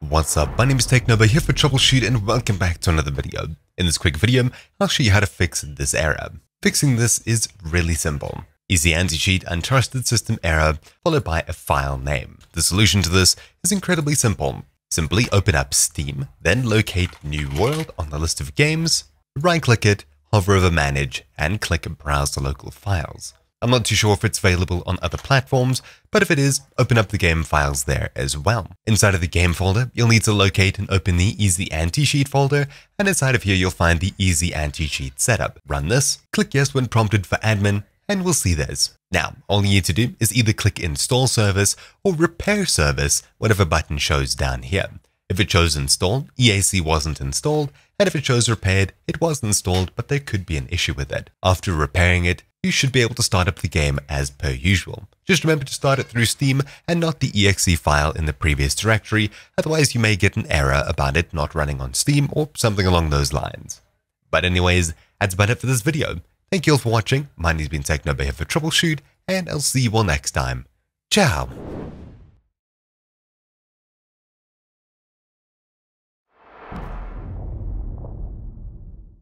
What's up, my name is TechNobo here for TroubleChute and welcome back to another video. In this quick video, I'll show you how to fix this error. Fixing this is really simple. Easy anti-cheat untrusted system error followed by a file name. The solution to this is incredibly simple. Simply open up Steam, then locate New World on the list of games, right-click it, hover over Manage, and click Browse the local files. I'm not too sure if it's available on other platforms, but if it is, open up the game files there as well. Inside of the game folder, you'll need to locate and open the Easy Anti-Cheat folder, and inside of here you'll find the Easy Anti-Cheat setup. Run this, click yes when prompted for admin, and we'll see this. Now, all you need to do is either click Install Service or Repair Service, whatever button shows down here. If it shows installed, EAC wasn't installed, and if it shows repaired, it was installed, but there could be an issue with it. After repairing it, you should be able to start up the game as per usual. Just remember to start it through Steam and not the exe file in the previous directory, otherwise you may get an error about it not running on Steam or something along those lines. But anyways, that's about it for this video. Thank you all for watching, my name's been TechNobo here for TroubleChute, and I'll see you all next time. Ciao!